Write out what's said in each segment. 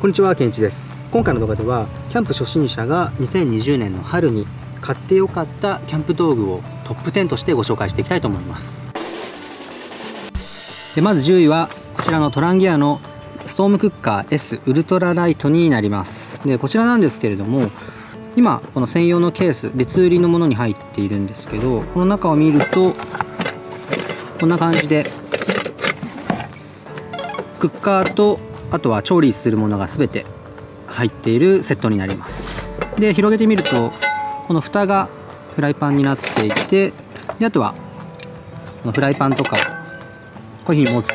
こんにちは、けんいちです。今回の動画ではキャンプ初心者が2020年の春に買ってよかったキャンプ道具をトップ10としてご紹介していきたいと思います。でまず10位はこちらのトランギアのストームクッカー S ウルトラライトになります。でこちらなんですけれども今この専用のケース別売りのものに入っているんですけどこの中を見るとこんな感じでクッカーとあとは調理するものが全て入っているセットになります。で広げてみるとこの蓋がフライパンになっていてであとはこのフライパンとかこういうふうに持つ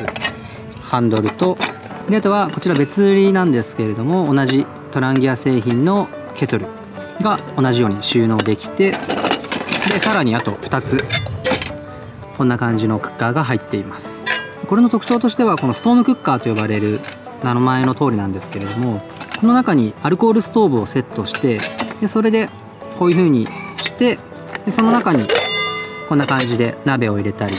ハンドルとであとはこちら別売りなんですけれども同じトランギア製品のケトルが同じように収納できてでさらにあと2つこんな感じのクッカーが入っています。これの特徴としてはこのストームクッカーと呼ばれる名前の通りなんですけれどもこの中にアルコールストーブをセットしてでそれでこういう風にしてでその中にこんな感じで鍋を入れたり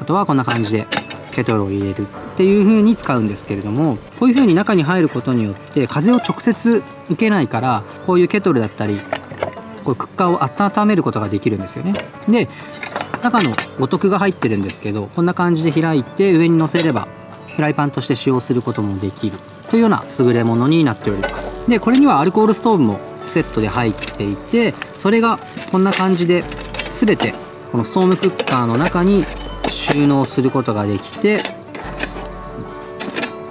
あとはこんな感じでケトルを入れるっていう風に使うんですけれどもこういう風に中に入ることによって風を直接受けないからこういうケトルだったりこうクッカーを温めることができるんですよね。で中の五徳が入ってるんですけどこんな感じで開いて上に乗せればフライパンとして使用することもできるというような優れものになっております。でこれにはアルコールストーブもセットで入っていてそれがこんな感じで全てこのストームクッカーの中に収納することができて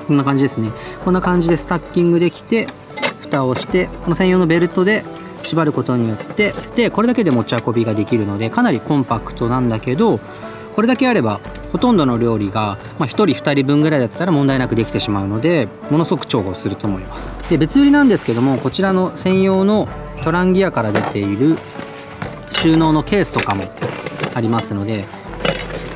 こんな感じですね。こんな感じでスタッキングできて蓋をしてこの専用のベルトで縛ることによってでこれだけで持ち運びができるのでかなりコンパクトなんだけどこれだけあればほとんどの料理が、まあ、1人2人分ぐらいだったら問題なくできてしまうのでものすごく重宝すると思います。で別売りなんですけどもこちらの専用のトランギアから出ている収納のケースとかもありますので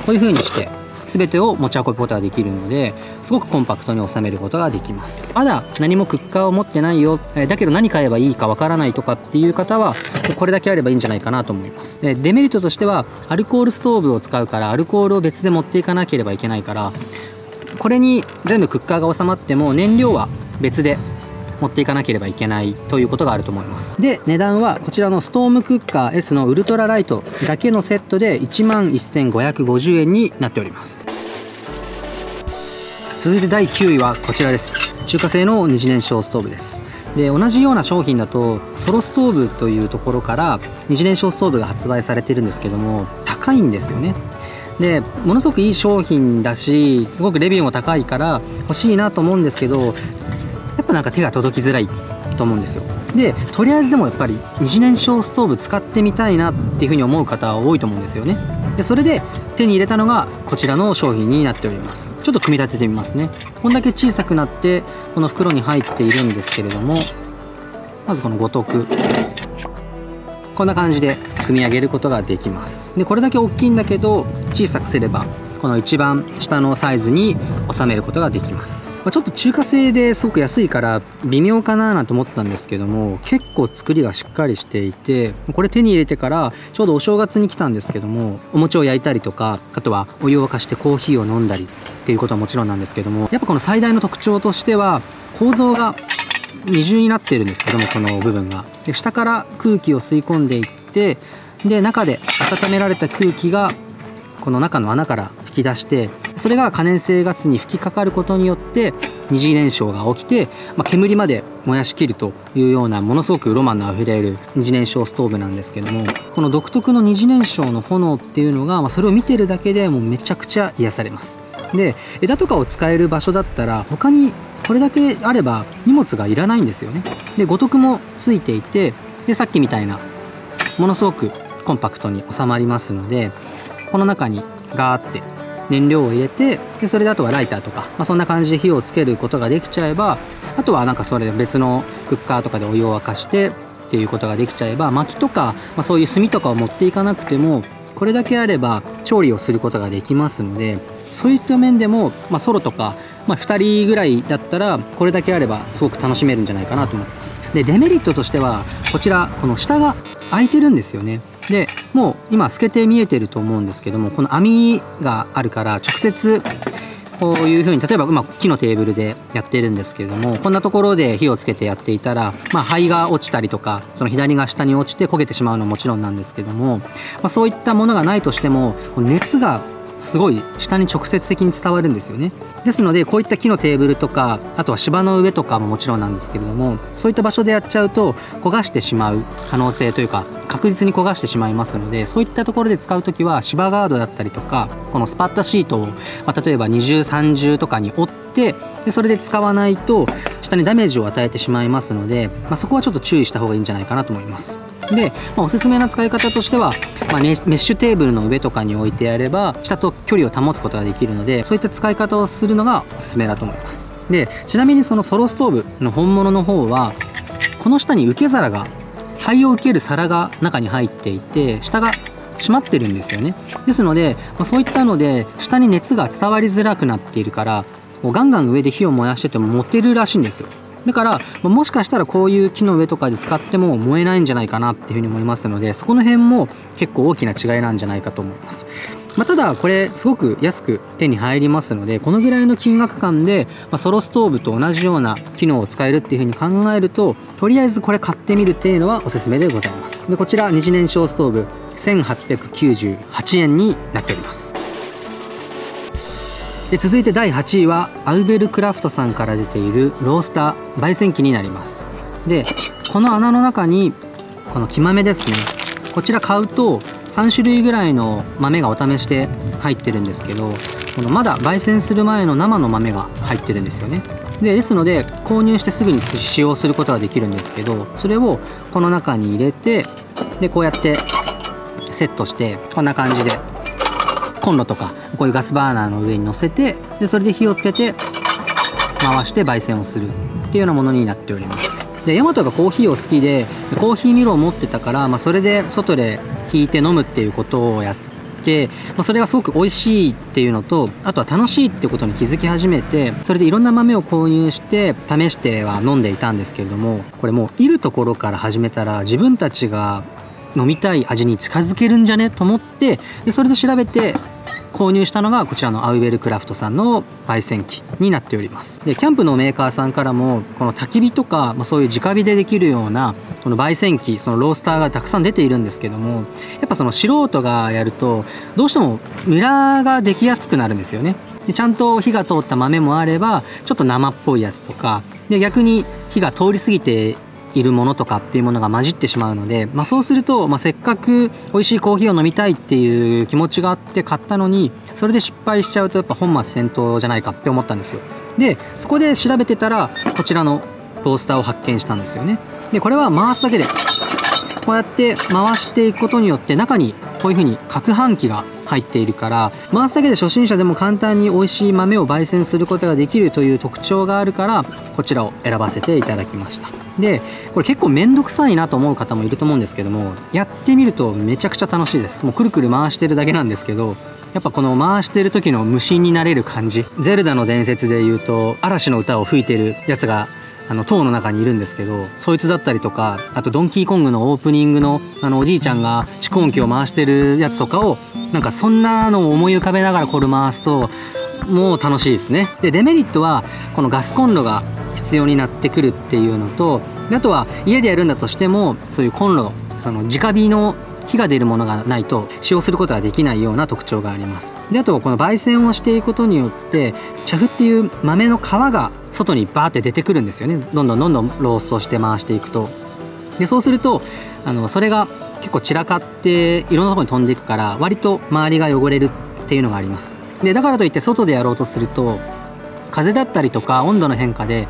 こういう風にして全てを持ち運ぶことができるのですごくコンパクトに収めることができます。まだ何もクッカーを持ってないよ。だけど何買えばいいかわからないとかっていう方はこれだけあればいいんじゃないかなと思います。でデメリットとしてはアルコールストーブを使うからアルコールを別で持っていかなければいけないからこれに全部クッカーが収まっても燃料は別で持っていかなければいけないということがあると思います。で値段はこちらのストームクッカー S のウルトラライトだけのセットで1万1550円になっております。続いて第9位はこちらです。中華製の二次燃焼ストーブです。で同じような商品だとソロストーブというところから二次燃焼ストーブが発売されてるんですけども高いんですよね。でものすごくいい商品だしすごくレビューも高いから欲しいなと思うんですけどやっぱなんか手が届きづらい。と思うんですよ。でとりあえずでもやっぱり二次燃焼ストーブ使ってみたいなっていうふうに思う方は多いと思うんですよね。でそれで手に入れたのがこちらの商品になっております。ちょっと組み立ててみますね。こんだけ小さくなってこの袋に入っているんですけれどもまずこの五徳。こんな感じで組み上げることができます。でこれだけ大きいんだけど小さくすればこの一番下のサイズに収めることができます。まちょっと中華製ですごく安いから微妙かななんて思ったんですけども結構作りがしっかりしていてこれ手に入れてからちょうどお正月に来たんですけどもお餅を焼いたりとかあとはお湯を沸かしてコーヒーを飲んだりっていうことはもちろんなんですけどもやっぱこの最大の特徴としては構造が二重になってるんですけどもこの部分が。で下から空気を吸い込んでいってで中で温められた空気がこの中の穴から吹き出してそれが可燃性ガスに吹きかかることによって二次燃焼が起きて、まあ、煙まで燃やしきるというようなものすごくロマンのあふれる二次燃焼ストーブなんですけどもこの独特の二次燃焼の炎っていうのが、まあ、それを見てるだけでもうめちゃくちゃ癒されます。で枝とかを使える場所だったら他にこれだけあれば荷物がいらないんですよね。で五徳もついていてでさっきみたいなものすごくコンパクトに収まりますのでこの中にガーって燃料を入れてでそれであとはライターとか、まあ、そんな感じで火をつけることができちゃえばあとはなんかそれ別のクッカーとかでお湯を沸かしてっていうことができちゃえば薪とか、まあ、そういう炭とかを持っていかなくてもこれだけあれば調理をすることができますのでそういった面でも、まあ、ソロとか、まあ、2人ぐらいだったらこれだけあればすごく楽しめるんじゃないかなと思います。でデメリットとしてはこちらこの下が開いてるんですよね。でもう今透けて見えてると思うんですけどもこの網があるから直接こういうふうに例えば、まあ、木のテーブルでやってるんですけれどもこんなところで火をつけてやっていたら、まあ、灰が落ちたりとかその左が下に落ちて焦げてしまうのはもちろんなんですけども、まあ、そういったものがないとしても熱がすごい下に直接的に伝わるんですよね。ですのでこういった木のテーブルとかあとは芝の上とかももちろんなんですけれどもそういった場所でやっちゃうと焦がしてしまう可能性というか確実に焦がしてしまいますのでそういったところで使う時は芝ガードだったりとかこのスパッタシートを、まあ、例えば二重三重とかに折ってでそれで使わないと下にダメージを与えてしまいますので、まあ、そこはちょっと注意した方がいいんじゃないかなと思います。で、まあ、おすすめな使い方としては、まあ、メッシュテーブルの上とかに置いてやれば下と距離を保つことができるのでそういった使い方をするのがおすすめだと思いますでちなみにそのソロストーブの本物の方はこの下に受け皿が灰を受ける皿が中に入っていて下が閉まってるんですよねですので、まあ、そういったので下に熱が伝わりづらくなっているからガンガン上で火を燃やしてても持てるらしいんですよ。だからもしかしたらこういう木の上とかで使っても燃えないんじゃないかなっていうふうに思いますのでそこの辺も結構大きな違いなんじゃないかと思います。まあ、ただこれすごく安く手に入りますのでこのぐらいの金額感で、まあ、ソロストーブと同じような機能を使えるっていうふうに考えるととりあえずこれ買ってみるっていうのはおすすめでございます。でこちら二次燃焼ストーブ1898円になっております。で続いて第8位はアウベルクラフトさんから出ているロースター焙煎機になります。でこの穴の中にこの木豆ですね。こちら買うと3種類ぐらいの豆がお試しで入ってるんですけどこのまだ焙煎する前の生の豆が入ってるんですよね。でですので購入してすぐに使用することができるんですけどそれをこの中に入れてでこうやってセットしてこんな感じでコンロとかこういうガスバーナーの上に乗せてでそれで火をつけて回して焙煎をするっていうようなものになっております。でヤマトがコーヒーを好きでコーヒーミルを持ってたから、まあ、それで外で引いて飲むっていうことをやって、まあ、それがすごく美味しいっていうのとあとは楽しいってことに気づき始めてそれでいろんな豆を購入して試しては飲んでいたんですけれどもこれもういるところから始めたら自分たちが飲みたい味に近づけるんじゃね？と思ってでそれで調べて購入したのがこちらのアウェルクラフトさんの焙煎機になっております。でキャンプのメーカーさんからもこの焚き火とか、まあ、そういう直火でできるようなこの焙煎機そのロースターがたくさん出ているんですけどもやっぱその素人がやるとどうしてもムラができやすくなるんですよね。でちゃんと火が通った豆もあればちょっと生っぽいやつとかで逆に火が通り過ぎているものとかっていうものが混じってしまうので、まあ、そうすると、まあ、せっかく美味しいコーヒーを飲みたいっていう気持ちがあって買ったのにそれで失敗しちゃうとやっぱ本末転倒じゃないかって思ったんですよ。でそこで調べてたらこちらのトースターを発見したんですよね。でこれは回すだけでこうやって回していくことによって中にこういうふうに攪拌機が入っているから回すだけで初心者でも簡単に美味しい豆を焙煎することができるという特徴があるからこちらを選ばせていただきました。でこれ結構面倒くさいなと思う方もいると思うんですけどもやってみるとめちゃくちゃ楽しいです。もうくるくる回してるだけなんですけどやっぱこの回してる時の無心になれる感じ。ゼルダの伝説で言うと嵐の歌を吹いてるやつがあの塔の中にいるんですけどそいつだったりとかあとドンキーコングのオープニングのあのおじいちゃんが蓄音機を回してるやつとかをなんかそんなのを思い浮かべながらこれ回すともう楽しいですね。でデメリットはこのガスコンロが必要になってくるっていうのとあとは家でやるんだとしてもそういうコンロその直火の火が出るものがないと使用することができないような特徴があります。であとこの焙煎をしていくことによって茶粉っていう豆の皮が外にバーって出てくるんですよね。どんどんどんどんローストして回していくと。でそうするとあのそれが結構散らかっていろんなとこに飛んでいくから割と周りが汚れるっていうのがあります。でだからといって外でやろうとすると風だったりとか温度の変化で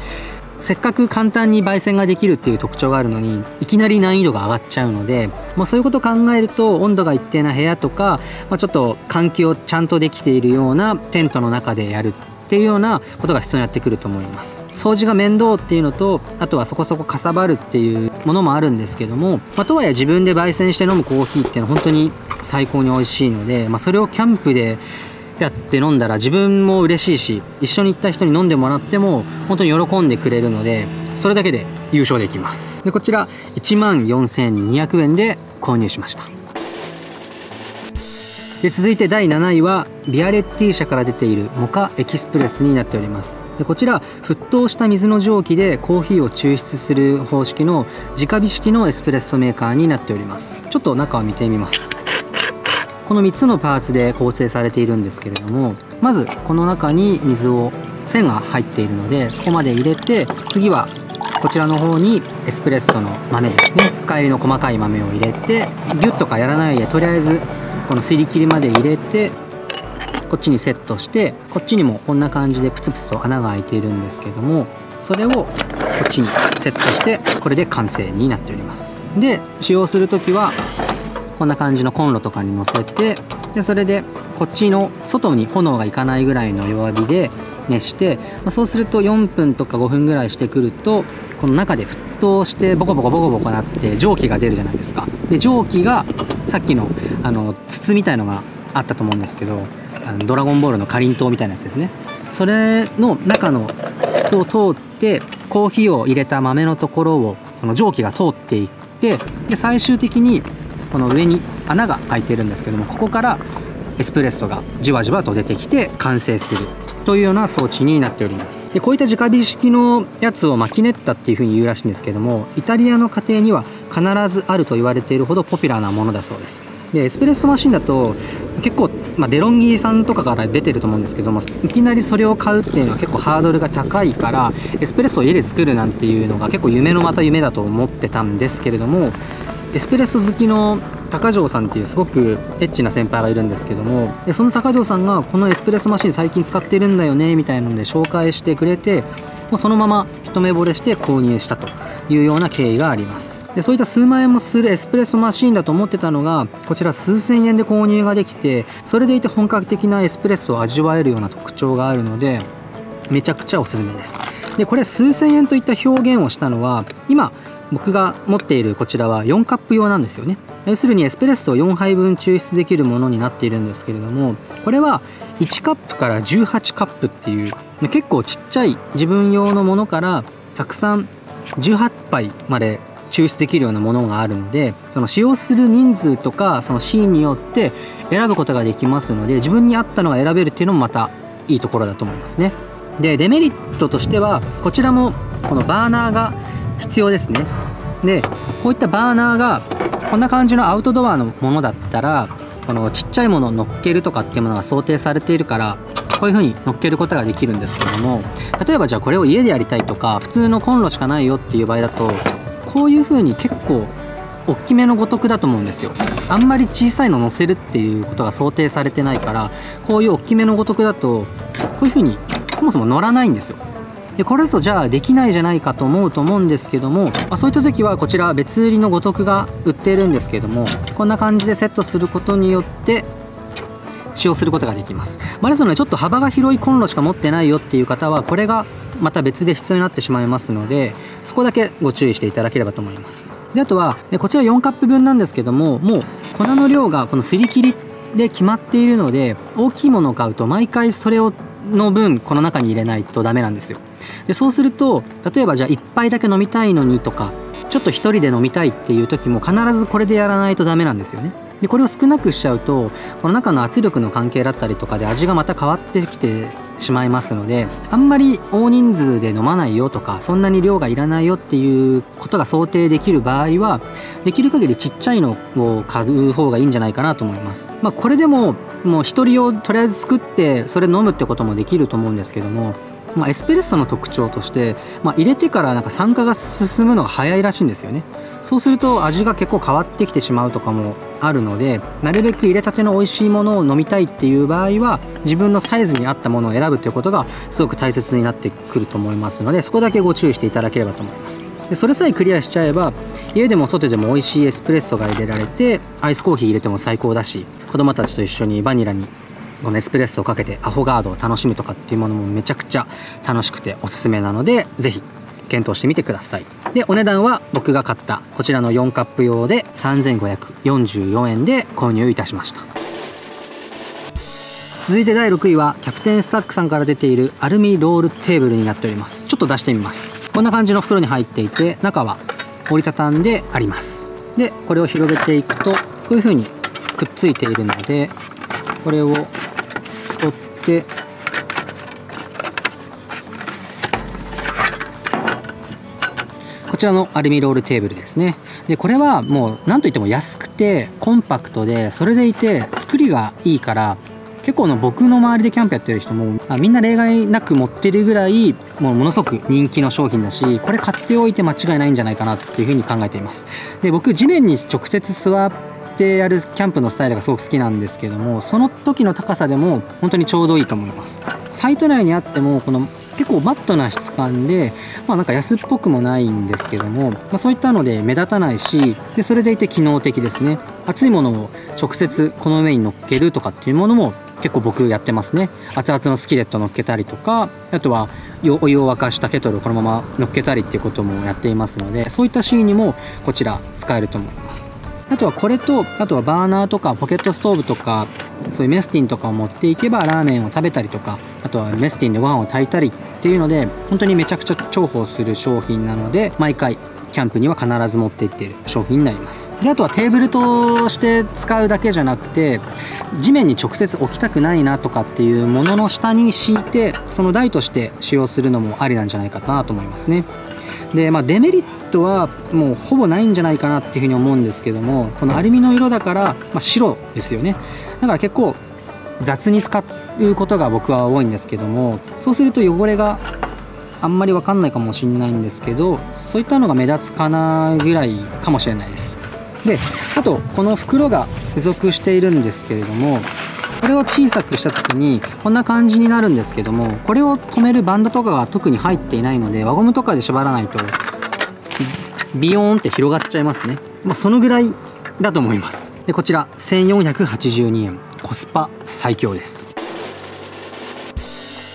せっかく簡単に焙煎ができるっていう特徴があるのにいきなり難易度が上がっちゃうので、まあ、そういうことを考えると温度が一定な部屋とか、まあ、ちょっと換気をちゃんとできているようなテントの中でやるっていうようなことが必要になってくると思います。掃除が面倒っていうのとあとはそこそこかさばるっていうものもあるんですけども、まあ、とはいえ自分で焙煎して飲むコーヒーっていうのは本当に最高に美味しいので、まあ、それをキャンプでやって飲んだら自分も嬉しいし一緒に行った人に飲んでもらっても本当に喜んでくれるのでそれだけで優勝できます。でこちら1万4200円で購入しました。で続いて第7位はビアレッティ社から出ているモカエキスプレスになっております。でこちら沸騰した水の蒸気でコーヒーを抽出する方式の直火式のエスプレッソメーカーになっております。ちょっと中を見てみます。この3つのパーツで構成されているんですけれどもまずこの中に水を線が入っているのでそこまで入れて次はこちらの方にエスプレッソの豆ですね。深入りの細かい豆を入れてギュッとかやらないでとりあえずこのすり切りまで入れてこっちにセットしてこっちにもこんな感じでプツプツと穴が開いているんですけどもそれをこっちにセットしてこれで完成になっております。で使用する時はこんな感じのコンロとかに乗せてでそれでこっちの外に炎がいかないぐらいの弱火で熱して、ま、そうすると4分とか5分ぐらいしてくるとこの中で沸騰してボコボコボコボコなって蒸気が出るじゃないですか。で蒸気がさっきのあの筒みたいのがあったと思うんですけどあのドラゴンボールのかりんとうみたいなやつですね。それの中の筒を通ってコーヒーを入れた豆のところをその蒸気が通っていってで最終的にこの上に穴が開いてるんですけどもここからエスプレッソがじわじわと出てきて完成するというような装置になっております。でこういった直火式のやつをマキネッタっていうふうに言うらしいんですけどもイタリアの家庭には必ずあると言われているほどポピュラーなものだそうです。でエスプレッソマシンだと結構、まあ、デロンギーさんとかから出てると思うんですけどもいきなりそれを買うっていうのは結構ハードルが高いからエスプレッソを家で作るなんていうのが結構夢のまた夢だと思ってたんですけれどもエスプレッソ好きの高城さんっていうすごくエッチな先輩がいるんですけどもでその高城さんがこのエスプレッソマシン最近使ってるんだよねみたいなので紹介してくれてもうそのまま一目惚れして購入したというような経緯があります。でそういった数万円もするエスプレッソマシンだと思ってたのがこちら数千円で購入ができてそれでいて本格的なエスプレッソを味わえるような特徴があるのでめちゃくちゃおすすめです。でこれ数千円といった表現をしたのは今僕が持っているこちらは4カップ用なんですよね。要するにエスプレッソを4杯分抽出できるものになっているんですけれどもこれは1カップから18カップっていう結構ちっちゃい自分用のものからたくさん18杯まで抽出できるようなものがあるのでその使用する人数とかそのシーンによって選ぶことができますので自分に合ったのが選べるっていうのもまたいいところだと思いますね。でデメリットとしてはこちらもこのバーナーが必要ですね。でこういったバーナーがこんな感じのアウトドアのものだったらこのちっちゃいものを乗っけるとかっていうものが想定されているからこういう風に乗っけることができるんですけども例えばじゃあこれを家でやりたいとか普通のコンロしかないよっていう場合だとこういう風に結構大きめのごとくだと思うんですよ。あんまり小さいの乗せるっていうことが想定されてないからこういう大きめのごとくだとこういう風にそもそも乗らないんですよ。でこれだとじゃあできないじゃないかと思うと思うんですけども、まあ、そういった時はこちら別売りの五徳が売っているんですけどもこんな感じでセットすることによって使用することができます、まあ、ですのでちょっと幅が広いコンロしか持ってないよっていう方はこれがまた別で必要になってしまいますのでそこだけご注意していただければと思います。であとはこちら4カップ分なんですけどももう粉の量がこのすり切りで決まっているので大きいものを買うと毎回それをの分この中に入れないとダメなんですよ。でそうすると例えばじゃあ1杯だけ飲みたいのにとかちょっと1人で飲みたいっていう時も必ずこれでやらないとダメなんですよね。でこれを少なくしちゃうとこの中の圧力の関係だったりとかで味がまた変わってきてしまいますのであんまり大人数で飲まないよとかそんなに量がいらないよっていうことが想定できる場合はできる限りちっちゃいのを買う方がいいんじゃないかなと思います、まあ、これでももう1人用とりあえず作ってそれ飲むってこともできると思うんですけどもまあ、エスプレッソの特徴として、まあ、入れてからなんか酸化が進むのが早いらしいんですよね。そうすると味が結構変わってきてしまうとかもあるのでなるべく入れたての美味しいものを飲みたいっていう場合は自分のサイズに合ったものを選ぶということがすごく大切になってくると思いますのでそこだけご注意していただければと思います。でそれさえクリアしちゃえば家でも外でも美味しいエスプレッソが入れられてアイスコーヒー入れても最高だし子供たちと一緒にバニラにこのエスプレッソをかけてアフォガードを楽しむとかっていうものもめちゃくちゃ楽しくておすすめなので是非検討してみてください。でお値段は僕が買ったこちらの4カップ用で3544円で購入いたしました。続いて第6位はキャプテンスタックさんから出ているアルミロールテーブルになっております。ちょっと出してみます。こんな感じの袋に入っていて中は折りたたんであります。でこれを広げていくとこういう風にくっついているのでこれを取ってこちらのアルミロールテーブルですね。でこれはもう何といっても安くてコンパクトでそれでいて作りがいいから結構の僕の周りでキャンプやってる人もあみんな例外なく持ってるぐらいもうものすごく人気の商品だしこれ買っておいて間違いないんじゃないかなっていうふうに考えています。で僕地面に直接座ってやるキャンプのスタイルがすごく好きなんですけどもその時の高さでも本当にちょうどいいと思います。サイト内にあってもこの結構マットな質感で、まあ、なんか安っぽくもないんですけども、まあ、そういったので目立たないしでそれでいて機能的ですね。熱いものを直接この上に乗っけるとかっていうものも結構僕やってますね。熱々のスキレット乗っけたりとかあとはお湯を沸かしたケトルをこのまま乗っけたりっていうこともやっていますのでそういったシーンにもこちら使えると思います。あとはこれとあとはバーナーとかポケットストーブとかそういうメスティンとかを持っていけばラーメンを食べたりとかあとはメスティンでご飯を炊いたりっていうので本当にめちゃくちゃ重宝する商品なので毎回キャンプには必ず持っていっている商品になります。であとはテーブルとして使うだけじゃなくて地面に直接置きたくないなとかっていうものの下に敷いてその台として使用するのもありなんじゃないかなと思いますね。でまあデメリットはもうほぼないんじゃないかなっていうふうに思うんですけどもこのアルミの色だから、まあ、白ですよね。だから結構雑に使うことが僕は多いんですけどもそうすると汚れがあんまり分かんないかもしれないんですけどそういったのが目立つかなぐらいかもしれないです。であとこの袋が付属しているんですけれどもこれを小さくした時にこんな感じになるんですけどもこれを留めるバンドとかが特に入っていないので輪ゴムとかで縛らないとビヨーンって広がっちゃいますね、まあ、そのぐらいだと思います。でこちら1482円。コスパ最強です。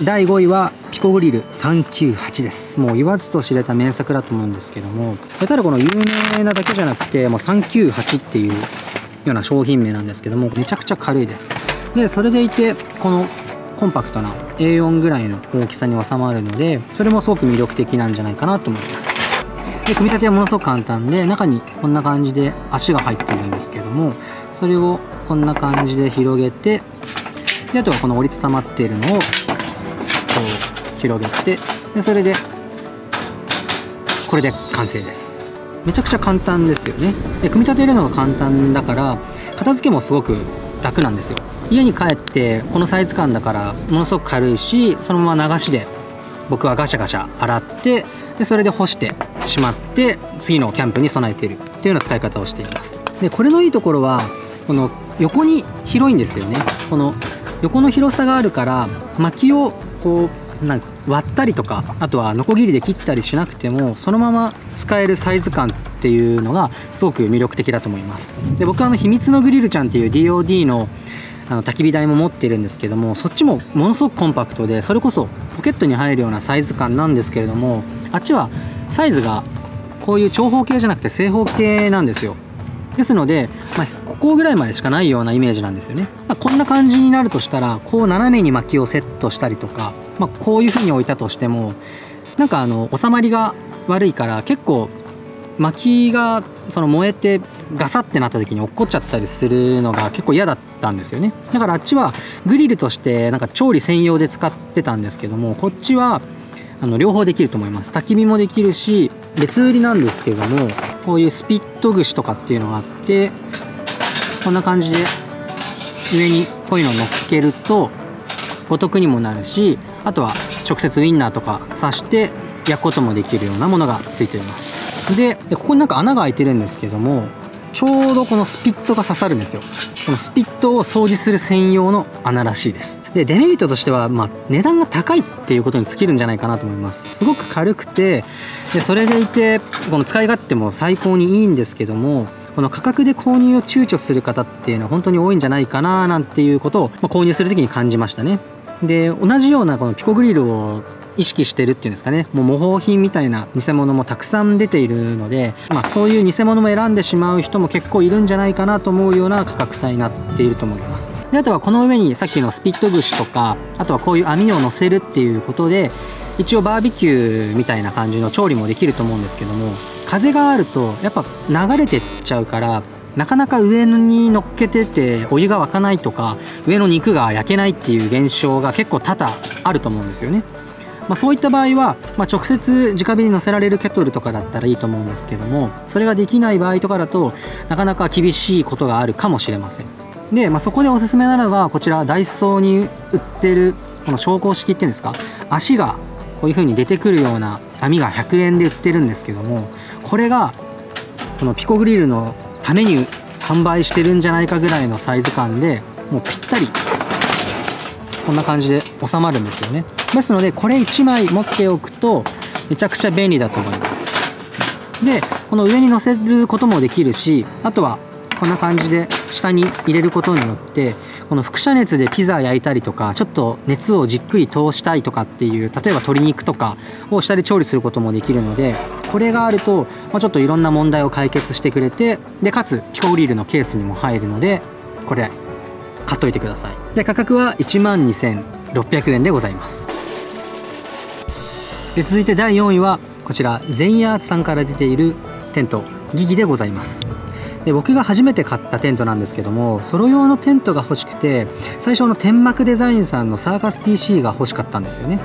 第5位はピコグリル398です。もう言わずと知れた名作だと思うんですけどもただこの有名なだけじゃなくてもう398っていうような商品名なんですけどもめちゃくちゃ軽いです。でそれでいてこのコンパクトな A4 ぐらいの大きさに収まるのでそれもすごく魅力的なんじゃないかなと思います。で組み立てはものすごく簡単で中にこんな感じで足が入ってるんですけどもそれをこんな感じで広げてであとはこの折りたたまっているのをこう広げてでそれでこれで完成です。めちゃくちゃ簡単ですよね。で組み立てるのが簡単だから片付けもすごく楽なんですよ。家に帰ってこのサイズ感だからものすごく軽いしそのまま流しで僕はガシャガシャ洗ってでそれで干してしまって次のキャンプに備えているっていうような使い方をしています。でこれのいいところはこの横に広いんですよね。この横の広さがあるから薪をこうなんか割ったりとかあとはノコギリで切ったりしなくてもそのまま使えるサイズ感っていうのがすごく魅力的だと思います。で僕はあの秘密のグリルちゃんっていう DOD のあの焚き火台も持ってるんですけどもそっちもものすごくコンパクトでそれこそポケットに入るようなサイズ感なんですけれどもあっちはサイズがこういう長方形じゃなくて正方形なんですよ。ですので、まあ、ここぐらいまでしかないようなイメージなんですよね、まあ、こんな感じになるとしたらこう斜めに薪をセットしたりとか、まあ、こういう風に置いたとしてもなんかあの収まりが悪いから結構薪がその燃えてガサってなった時に落っこっちゃったりするのが結構嫌だったんですよね。だからあっちはグリルとしてなんか調理専用で使ってたんですけどもこっちはあの両方できると思います。焚き火もできるし別売りなんですけどもこういうスピット串とかっていうのがあってこんな感じで上にこういうのを乗っけるとお得にもなるしあとは直接ウインナーとか刺して焼くこともできるようなものがついています。でここになんか穴が開いてるんですけどもちょうどこのスピットが刺さるんですよ。このスピットを掃除する専用の穴らしいです。でデメリットとしては、まあ、値段が高いっていうことに尽きるんじゃないかなと思います。すごく軽くてでそれでいてこの使い勝手も最高にいいんですけどもこの価格で購入を躊躇する方っていうのは本当に多いんじゃないかななんていうことを、まあ、購入する時に感じましたね。で同じようなこのピコグリルを意識してるっていうんですかね。もう模倣品みたいな偽物もたくさん出ているので、まあ、そういう偽物も選んでしまう人も結構いるんじゃないかなと思うような価格帯になっていると思います。であとはこの上にさっきのスピット串とかあとはこういう網を乗せるっていうことで一応バーベキューみたいな感じの調理もできると思うんですけども風があるとやっぱ流れてっちゃうからなかなか上に乗っけててお湯が沸かないとか上の肉が焼けないっていう現象が結構多々あると思うんですよね。まあ、そういった場合は、まあ、直接直火に乗せられるケトルとかだったらいいと思うんですけどもそれができない場合とかだとなかなか厳しいことがあるかもしれませんで、まあ、そこでおすすめなのがこちらダイソーに売ってるこの昇降式っていうんですか足がこういう風に出てくるような網が100円で売ってるんですけどもこれがこのピコグリルのために販売してるんじゃないかぐらいのサイズ感でもうぴったり。こんな感じで収まるんですよね。ですのでこれ1枚持っておくとめちゃくちゃ便利だと思います。でこの上に乗せることもできるしあとはこんな感じで下に入れることによってこの輻射熱でピザ焼いたりとかちょっと熱をじっくり通したいとかっていう例えば鶏肉とかを下で調理することもできるのでこれがあると、まあ、ちょっといろんな問題を解決してくれてでかつピコリールのケースにも入るのでこれ買っといてください。で価格は1万2600円でございます。で続いて第4位はこちらゼンヤーツさんから出ているテントギギでございます。で僕が初めて買ったテントなんですけどもソロ用のテントが欲しくて最初の天幕デザインさんのサーカス TC が欲しかったんですよね。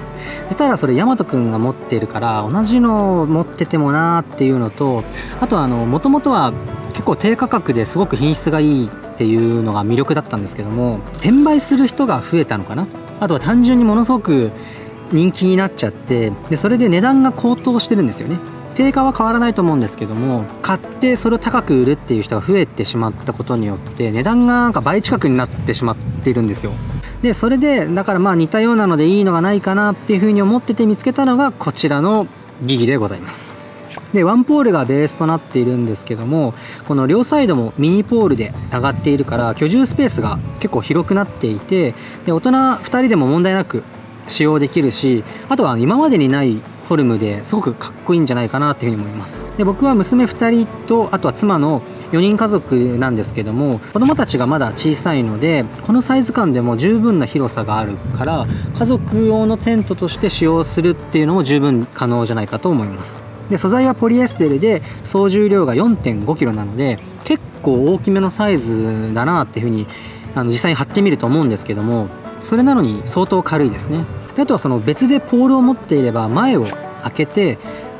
でただそれヤマトくんが持ってるから同じのを持っててもなーっていうのとあとはもともとは結構低価格ですごく品質がいいっていうのが魅力だったんですけども転売する人が増えたのかな。あとは単純にものすごく人気になっちゃってでそれで値段が高騰してるんですよね。定価は変わらないと思うんですけども買ってそれを高く売るっていう人が増えてしまったことによって値段がなんか倍近くになってしまっているんですよ。でそれでだからまあ似たようなのでいいのがないかなっていうふうに思ってて見つけたのがこちらのギギでございます。でワンポールがベースとなっているんですけどもこの両サイドもミニポールで上がっているから居住スペースが結構広くなっていてで大人2人でも問題なく使用できるしあとは今までにないフォルムですごくかっこいいんじゃないかなっていうふうに思います。で僕は娘2人とあとは妻の4人家族なんですけども子供たちがまだ小さいのでこのサイズ感でも十分な広さがあるから家族用のテントとして使用するっていうのも十分可能じゃないかと思います。で素材はポリエステルで総重量が 4.5kg なので結構大きめのサイズだなっていうふうにあの実際に貼ってみると思うんですけどもそれなのに相当軽いですね。であとはその別でポールを持っていれば前を開けて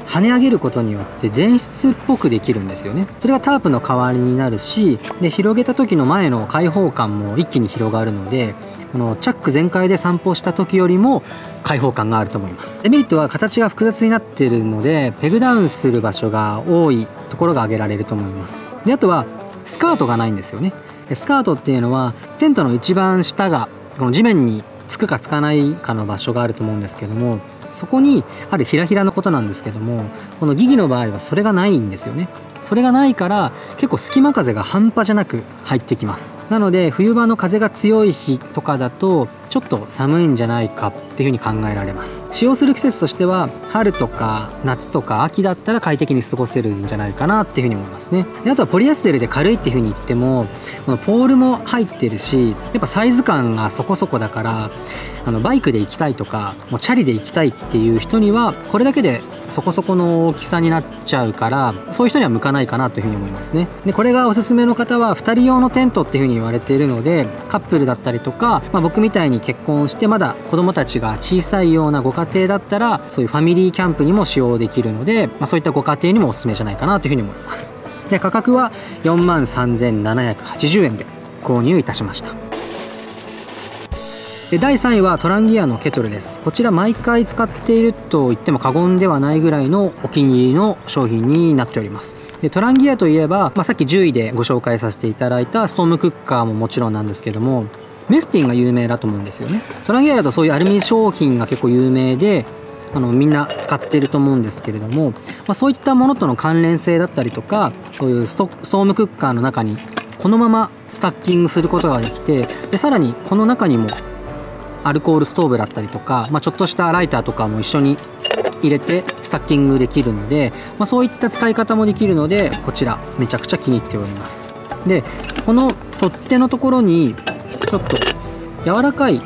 跳ね上げることによって前室っぽくできるんですよね。それがタープの代わりになるしで広げた時の前の開放感も一気に広がるのでこのチャック全開で散歩した時よりも開放感があると思います。デメリットは形が複雑になっているのでペグダウンする場所が多いところが挙げられると思います。であとはスカートがないんですよね。スカートっていうのはテントの一番下がこの地面につくかつかないかの場所があると思うんですけどもそこにあるひらひらのことなんですけどもこのギギの場合はそれがないんですよね。それがないから結構隙間風が半端じゃなく入ってきます。なので冬場の風が強い日とかだとちょっと寒いんじゃないかっていうふうに考えられます。使用する季節としては春とか夏とか秋だったら快適に過ごせるんじゃないかなっていうふうに思いますね。であとはポリエステルで軽いっていうふうに言ってもこのポールも入ってるしやっぱサイズ感がそこそこだからあのバイクで行きたいとかもうチャリで行きたいっていう人にはこれだけでそこそこの大きさになっちゃうからそういう人には向かないかなというふうに思いますね。でこれがおすすめの方は2人用のテントっていうふうに言われているのでカップルだったりとか、まあ、僕みたいに結婚してまだ子供たちが小さいようなご家庭だったらそういうファミリーキャンプにも使用できるので、まあ、そういったご家庭にもおすすめじゃないかなというふうに思います。で価格は4万3780円で購入いたしました。で第3位はトランギアのケトルです。こちら毎回使っていると言っても過言ではないぐらいのお気に入りの商品になっております。でトランギアといえば、まあ、さっき10位でご紹介させていただいたストームクッカーももちろんなんですけどもメスティンが有名だと思うんですよね。トランギアだとそういうアルミ商品が結構有名であのみんな使ってると思うんですけれども、まあ、そういったものとの関連性だったりとかそういうストストームクッカーの中にこのままスタッキングすることができてでさらにこの中にもアルコールストーブだったりとか、まあ、ちょっとしたライターとかも一緒に入れてスタッキングできるので、まあ、そういった使い方もできるのでこちらめちゃくちゃ気に入っております。でこの取っ手のところにちょっと柔らかい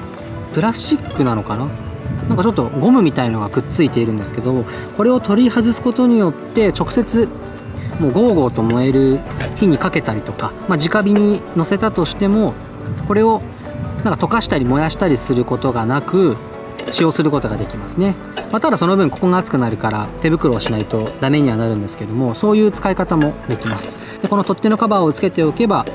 プラスチックなのかな？なんかちょっとゴムみたいのがくっついているんですけどこれを取り外すことによって直接もうゴーゴーと燃える火にかけたりとか、まあ、直火に乗せたとしてもこれをなんか溶かしたり燃やしたりすることがなく使用することができますね、まあ、ただその分ここが熱くなるから手袋をしないとダメにはなるんですけどもそういう使い方もできます。でこの取っ手のカバーをつけておけば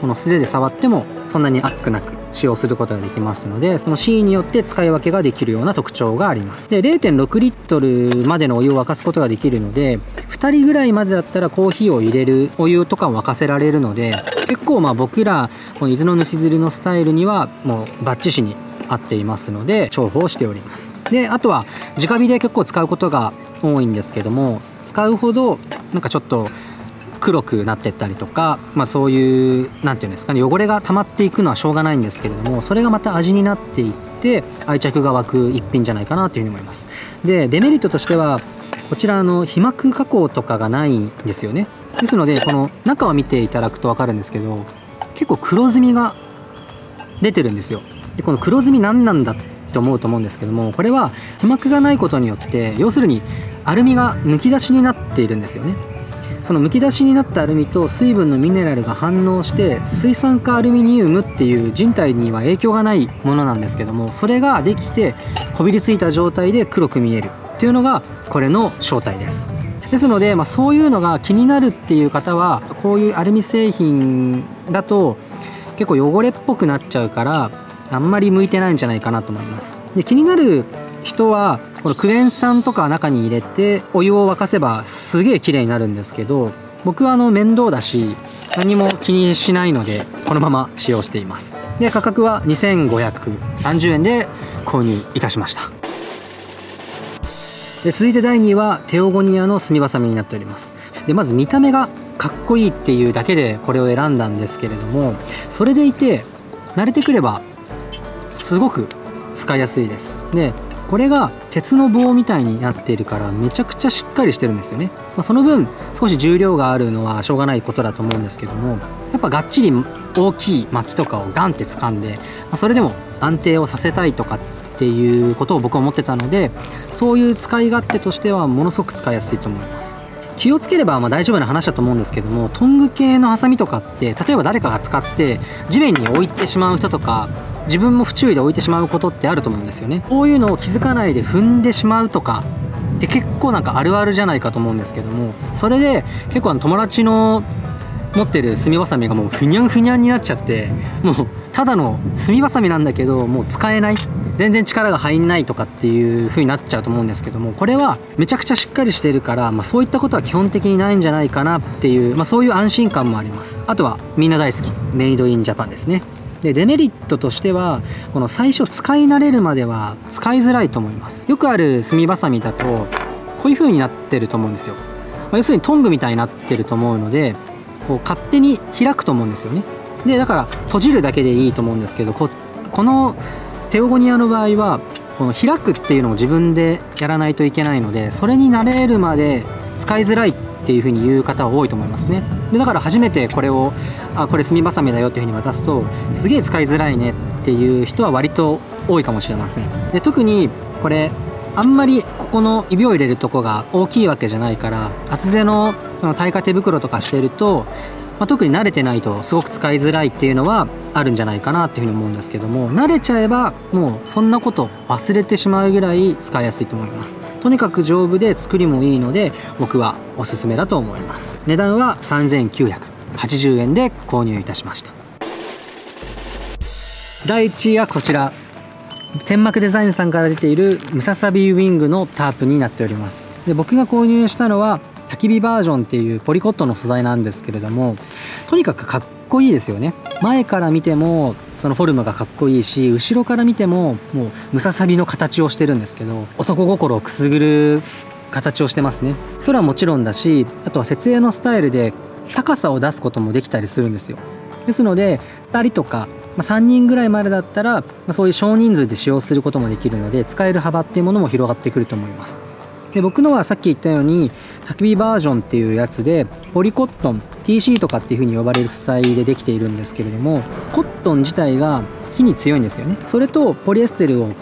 この素手で触ってもそんなに熱くなく使用することができますのでその C によって使い分けができるような特徴があります。で0.6リットルまでのお湯を沸かすことができるので2人ぐらいまでだったらコーヒーを入れるお湯とかを沸かせられるので結構まあ僕らこの伊豆の主釣りのスタイルにはもうバッチシに合っていますので重宝しております。であとは直火で結構使うことが多いんですけども使うほどなんかちょっと黒くなってったりとか、まあ、そういう何て言うんですかね汚れが溜まっていくのはしょうがないんですけれどもそれがまた味になっていって愛着が湧く一品じゃないかなというふうに思います。でデメリットとしてはこちらの被膜加工とかがないんですよね。ですのでこの中を見ていただくと分かるんですけど結構黒ずみが出てるんですよ。でこの黒ずみ何なんだって思うと思うんですけどもこれは被膜がないことによって要するにアルミがむき出しになっているんですよね。そのむき出しになったアルミと水分のミネラルが反応して水酸化アルミニウムっていう人体には影響がないものなんですけどもそれができてこびりついた状態で黒く見えるっていうのがこれの正体です。ですので、まあ、そういうのが気になるっていう方はこういうアルミ製品だと結構汚れっぽくなっちゃうからあんまり向いてないんじゃないかなと思います。で気になる人はこのクエン酸とか中に入れてお湯を沸かせばすげえ綺麗になるんですけど僕はあの面倒だし何も気にしないのでこのまま使用しています。で価格は2530円で購入いたしました。で続いて第2位はテオゴニアの炭ばさみになっております。でまず見た目がかっこいいっていうだけでこれを選んだんですけれどもそれでいて慣れてくればすごく使いやすいです。でこれが鉄の棒みたいになっているからめちゃくちゃしっかりしてるんですよね、まあ、その分少し重量があるのはしょうがないことだと思うんですけどもやっぱがっちり大きい薪とかをガンって掴んで、まあ、それでも安定をさせたいとかっていうことを僕は思ってたのでそういう使い勝手としてはものすごく使いやすいと思います。気をつければま大丈夫な話だと思うんですけどもトング系のハサミとかって例えば誰かが使って地面に置いてしまう人とか自分も不注意で置いてしまうことってあると思うんですよね。こういうのを気づかないで踏んでしまうとかって結構なんかあるあるじゃないかと思うんですけどもそれで結構あの友達の持ってる炭ばさみがもうふにゃんふにゃんになっちゃってもうただの炭ばさみなんだけどもう使えない全然力が入んないとかっていう風になっちゃうと思うんですけどもこれはめちゃくちゃしっかりしてるから、まあ、そういったことは基本的にないんじゃないかなっていう、まあ、そういう安心感もあります。あとはみんな大好き。メイドインジャパンですね。でデメリットとしてはこの最初使い慣れるまでは使いづらいと思います。よくある炭ばさみだとこういう風になってると思うんですよ、まあ、要するにトングみたいになってると思うのでこう勝手に開くと思うんですよね。でだから閉じるだけでいいと思うんですけどここのテオゴニアの場合はこの開くっていうのも自分でやらないといけないのでそれに慣れるまで使いづらいっっていう風に言う方は多いと思いますね。でだから初めてこれをあこれ炭ばさみだよっていうふうに渡すとすげえ使いづらいねっていう人は割と多いかもしれません。で特にこれあんまりここの指を入れるとこが大きいわけじゃないから厚手のその耐火手袋とかしてると、まあ、特に慣れてないとすごく使いづらいっていうのはあるんじゃないかなっていうふうに思うんですけども慣れちゃえばもうそんなこと忘れてしまうぐらい使いやすいと思います。とにかく丈夫で作りもいいので僕はおすすめだと思います。値段は3980円で購入いたしました。第1位はこちら。天幕デザインさんから出ているムササビウィングのタープになっております。で僕が購入したのは焚き火バージョンっていうポリコットの素材なんですけれどもとにかくかっこいいですよね。前から見てもそのフォルムがかっこいいし後ろから見てももうムササビの形をしてるんですけど男心をくすぐる形をしてますね。それはもちろんだしあとは設営のスタイルで高さを出すこともできたりするんですよ。ですので2人とか3人ぐらいまでだったらそういう少人数で使用することもできるので使える幅っていうものも広がってくると思います。で僕のはさっき言ったように焚き火バージョンっていうやつでポリコットン TC とかっていう風に呼ばれる素材でできているんですけれどもコットン自体が火に強いんですよね。それとポリエステルを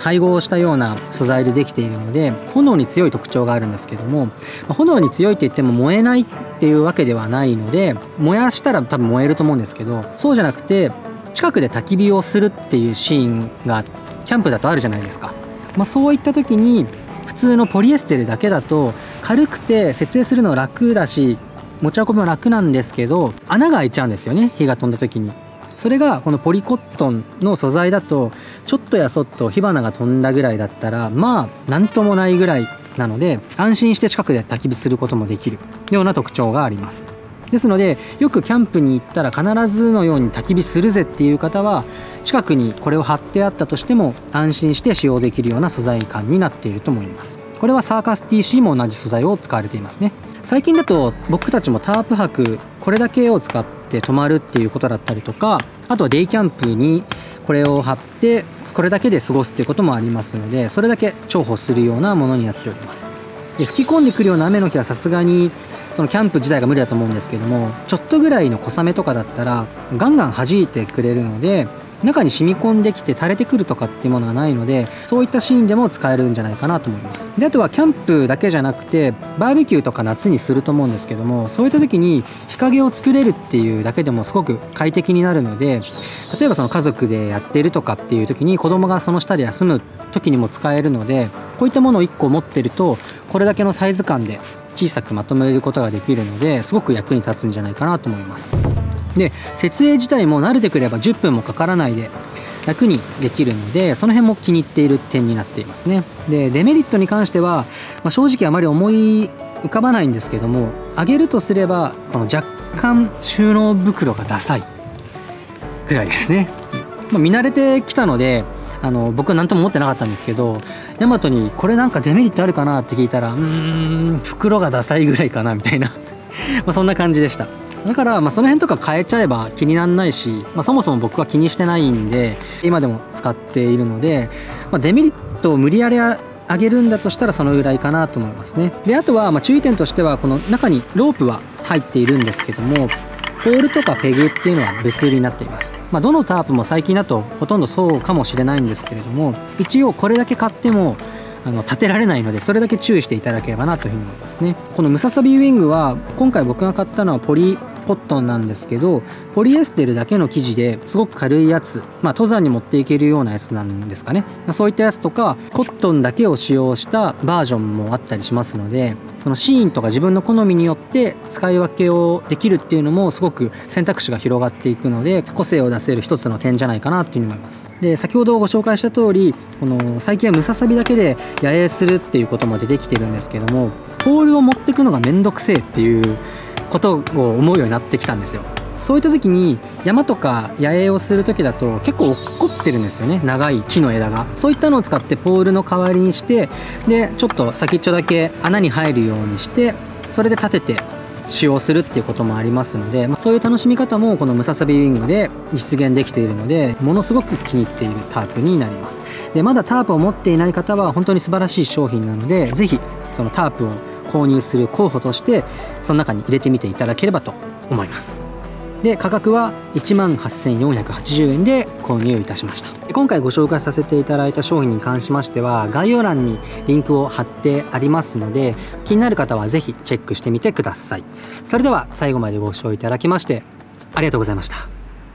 配合したような素材でできているので炎に強い特徴があるんですけども炎に強いって言っても燃えないっていうわけではないので燃やしたら多分燃えると思うんですけどそうじゃなくて近くで焚き火をするっていうシーンがキャンプだとあるじゃないですか、まあ、そういった時に普通のポリエステルだけだと軽くて設営するの楽だし持ち運びも楽なんですけど穴が開いちゃうんですよね火が飛んだ時に。それがこのポリコットンの素材だとちょっとやそっと火花が飛んだぐらいだったらまあ何ともないぐらいなので安心して近くで焚き火することもできるような特徴があります。ですのでよくキャンプに行ったら必ずのように焚き火するぜっていう方は近くにこれを貼ってあったとしても安心して使用できるような素材感になっていると思います。これはサーカス TC も同じ素材を使われていますね。最近だと僕たちもタープ泊これだけを使って泊まるっていうことだったりとかあとはデイキャンプにこれを貼ってこれだけで過ごすっていうこともありますのでそれだけ重宝するようなものになっております。で吹き込んでくるような雨の日はさすがにそのキャンプ自体が無理だと思うんですけどもちょっとぐらいの小雨とかだったらガンガン弾いてくれるので中に染み込んできて垂れてくるとかっていうものはないのでそういったシーンでも使えるんじゃないかなと思います。であとはキャンプだけじゃなくてバーベキューとか夏にすると思うんですけどもそういった時に日陰を作れるっていうだけでもすごく快適になるので例えばその家族でやってるとかっていう時に子供がその下で休む時にも使えるのでこういったものを1個持ってるとこれだけのサイズ感で小さくまとめることができるのですごく役に立つんじゃないかなと思います。で設営自体も慣れてくれば10分もかからないで楽にできるのでその辺も気に入っている点になっていますね。でデメリットに関しては、まあ、正直あまり思い浮かばないんですけども上げるとすればこの若干収納袋がダサいぐらいですね、まあ、見慣れてきたのであの僕何とも思ってなかったんですけどヤマトにこれなんかデメリットあるかなって聞いたらうーん袋がダサいぐらいかなみたいな。まそんな感じでした。だから、まあ、その辺とか変えちゃえば気にならないし、まあ、そもそも僕は気にしてないんで今でも使っているので、まあ、デメリットを無理やり上げるんだとしたらそのぐらいかなと思いますね。であとはま注意点としてはこの中にロープは入っているんですけどもポールとかペグっていうのは別売りになっています。まあ、どのタープも最近だとほとんどそうかもしれないんですけれども一応これだけ買ってもあの立てられないのでそれだけ注意していただければなというふうに思いますね。このムササビウィングは今回僕が買ったのはポリコットンなんですけどポリエステルだけの生地ですごく軽いやつまあ登山に持っていけるようなやつなんですかね。そういったやつとかコットンだけを使用したバージョンもあったりしますのでそのシーンとか自分の好みによって使い分けをできるっていうのもすごく選択肢が広がっていくので個性を出せる一つの点じゃないかなっていうふうに思います。で先ほどご紹介した通りこの最近はムササビだけで野営するっていうことも出てきてるんですけどもポールを持ってくのがめんどくせえっていうことを思うようになってきたんですよ。そういった時に山とか野営をする時だと結構落っこってるんですよね。長い木の枝が。そういったのを使ってポールの代わりにしてでちょっと先っちょだけ穴に入るようにしてそれで立てて使用するっていうこともありますので、まあ、そういう楽しみ方もこのムササビウィングで実現できているのでものすごく気に入っているタープになります。でまだタープを持っていない方は本当に素晴らしい商品なので是非そのタープを購入する候補としてその中に入れてみていただければと思います。で価格は1万8480円で購入いたしました。今回ご紹介させていただいた商品に関しましては概要欄にリンクを貼ってありますので気になる方は是非チェックしてみてください。それでは最後までご視聴いただきましてありがとうございました。